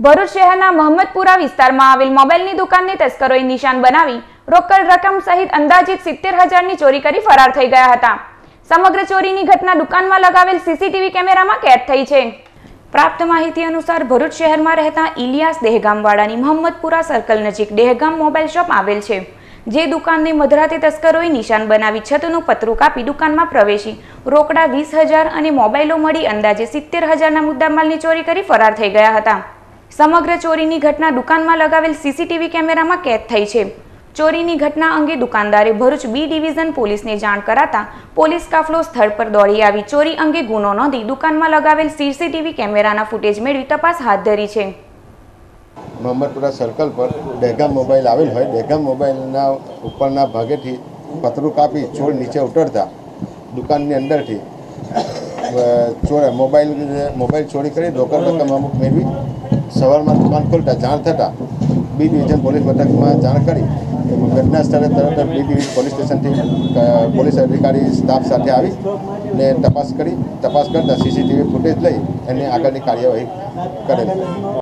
ભરૂચ શહેરના મહમ્મદપુરા વિસ્તારમાં આવેલ મોબાઈલની દુકાનને તસ્કરોએ નિશાન બનાવી રોકડ રકમ સહિત અંદાજિત સિત્તેર હજારની ચોરી કરી ફરાર થઈ ગયા હતા. સમગ્ર ચોરીની ઘટના દુકાનમાં લગાવેલ સીસીટીવી કેમેરામાં કેદ થઈ છે. પ્રાપ્ત માહિતી અનુસાર ભરૂચ શહેરમાં રહેતા ઇલિયાસ દહેગામવાળાની મહમ્મદપુરા સર્કલ નજીક દહેગામ મોબાઈલ શોપ આવેલ છે. જે દુકાનને મધરાતે તસ્કરોએ નિશાન બનાવી છતનું પતરું કાપી દુકાનમાં પ્રવેશી રોકડા વીસ હજાર અને મોબાઈલો મળી અંદાજે સિત્તેર હજારના મુદ્દામાલની ચોરી કરી ફરાર થઈ ગયા હતા. સમગ્ર ચોરીની ઘટના દુકાનમાં લગાવેલ સીસીટીવી કેમેરામાં કેદ થઈ છે. ચોરીની ઘટના અંગે દુકાનદારે ભરૂચ બી ડિવિઝન પોલીસને જાણ કરાતા પોલીસ કાફલો સ્થળ પર દોડી આવી. ચોરી અંગે ગુનો નોંધી દુકાનમાં લગાવેલ સીસીટીવી કેમેરાના ફૂટેજ મેળવી તપાસ હાથ ધરી છે. મોહમ્મદપુરા સર્કલ પર દહેગામ મોબાઈલ આવેલ હોય. દહેગામ મોબાઈલના ઉપરના ભાગેથી પતરું કાપી ચોર નીચે ઉતરતા દુકાનની અંદરથી ચોર મોબાઈલ મોબાઈલ ચોરી કરી, રોકડ રકમ અમુક મેળવી સવારમાં દુકાન ખોલતા જાણ થતાં બી ડિવિઝન પોલીસ મથકમાં જાણ કરી ઘટના સ્થળે તરત બી ડિવિઝન પોલીસ સ્ટેશનથી પોલીસ અધિકારી સ્ટાફ સાથે આવી ને તપાસ કરી. તપાસ કરતાં સીસીટીવી ફૂટેજ લઈ એની આગળની કાર્યવાહી કરેલી.